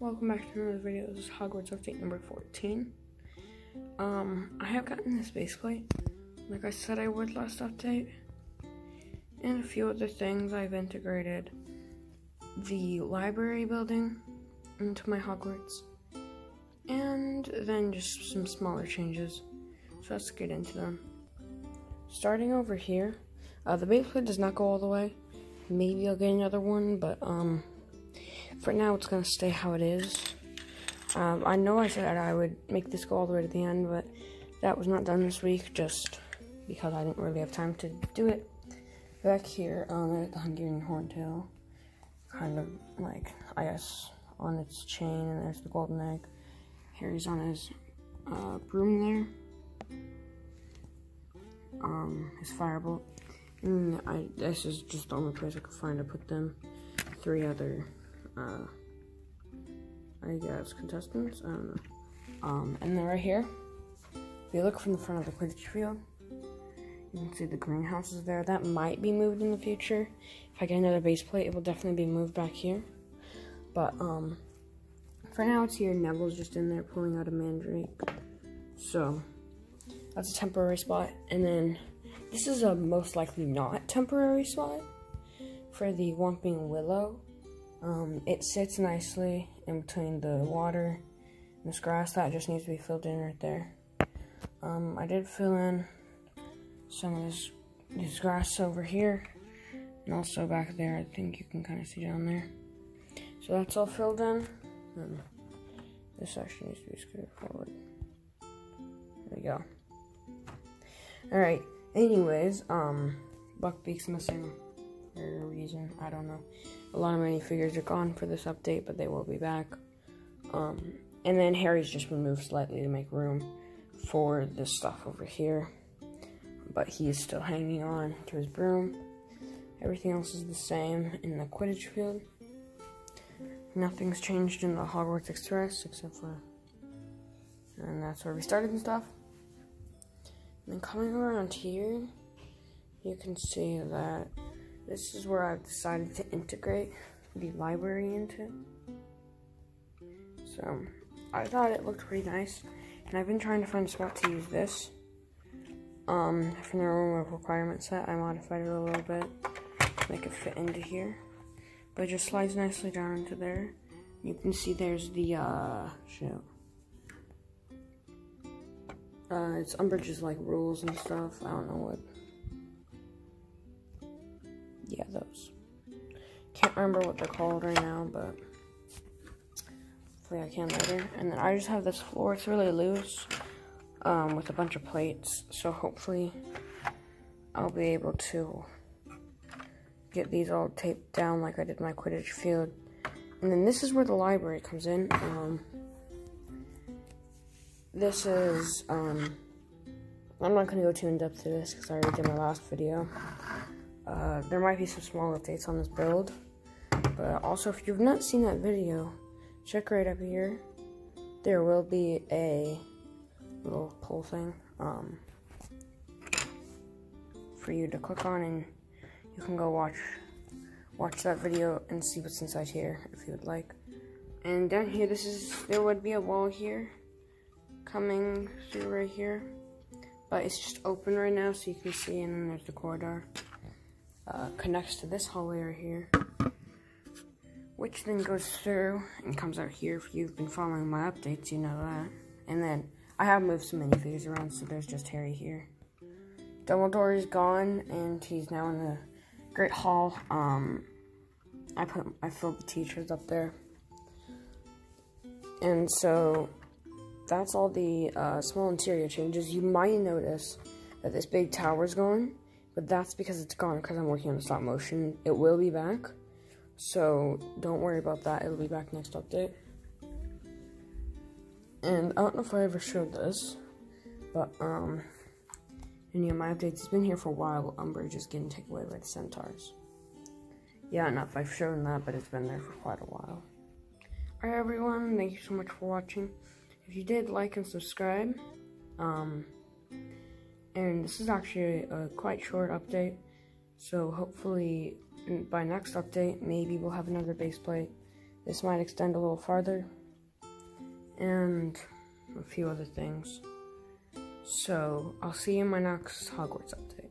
Welcome back to another video. This is Hogwarts update number 14. Um, I have gotten this base plate, like I said I would last update. And a few other things. I've integrated the library building into my Hogwarts. And then just some smaller changes. So let's get into them. Starting over here, uh, the base plate does not go all the way. Maybe I'll get another one, but um, for now it's gonna stay how it is. Um, I know I said I would make this go all the way to the end, but that was not done this week just because I didn't really have time to do it. Back here, um, at the Hungarian Horntail, kind of like, I guess, on its chain, and there's the golden egg. Harry's on his uh, broom there. Um, his firebolt. And I, this is just the only place I could find to put them. Three other uh, I guess contestants. I don't know. Um, and then right here, if you look from the front of the Quidditch field, you can see the greenhouses there. That might be moved in the future. If I get another base plate, it will definitely be moved back here. But um, for now, it's here. Neville's just in there pulling out a mandrake. So that's a temporary spot. And then this is a most likely not temporary spot for the Whomping Willow. Um, it sits nicely in between the water and this grass that just needs to be filled in right there. Um, I did fill in some of this, this grass over here and also back there. I think you can kind of see down there. So that's all filled in. Um, this actually needs to be scooted forward. There we go. Alright, anyways, um, Buckbeak's missing for a reason. I don't know. A lot of minifigures are gone for this update, but they will be back. Um, and then Harry's just been moved slightly to make room for this stuff over here. But he is still hanging on to his broom. Everything else is the same in the Quidditch field. Nothing's changed in the Hogwarts Express except for. And that's where we started and stuff. And then coming around here, you can see that this is where I've decided to integrate the library into. So, I thought it looked pretty nice, and I've been trying to find a spot to use this. Um, from the room requirement set, I modified it a little bit to make it fit into here. But it just slides nicely down into there. You can see there's the, uh, shoot. Uh, it's Umbridge's, like, rules and stuff. I don't know what yeah, those. Can't remember what they're called right now, but hopefully I can later. And then I just have this floor. It's really loose um, with a bunch of plates. So hopefully I'll be able to get these all taped down like I did my Quidditch field. And then this is where the library comes in. Um, this is, um, I'm not going to go too in depth to this because I already did my last video. Uh, there might be some small updates on this build. But also, if you've not seen that video, check right up here. There will be a little poll thing um, for you to click on, and you can go watch watch that video and see what's inside here if you would like. And down here, this is there would be a wall here coming through right here, but it's just open right now, so you can see. And then there's the corridor uh, connects to this hallway right here, which then goes through and comes out here. If you've been following my updates, you know that. And then I have moved some minifigures around, so there's just Harry here. Dumbledore is gone, and he's now in the Great Hall. Um, I put I filled the teachers up there, and so that's all the uh, small interior changes. You might notice that this big tower is gone but that's because it's gone because I'm working on the stop motion. It will be back. So don't worry about that. It'll be back next update. And I don't know if I ever showed this, but um, any of my updates, it's been here for a while. Umbridge is getting taken away by the centaurs. Yeah, enough. I've shown that, but it's been there for quite a while. Alright, everyone. Thank you so much for watching. If you did, like and subscribe. Um, and this is actually a quite short update. So hopefully mm, by next update, maybe we'll have another base plate. this might extend a little farther, and a few other things. So, I'll see you in my next Hogwarts update.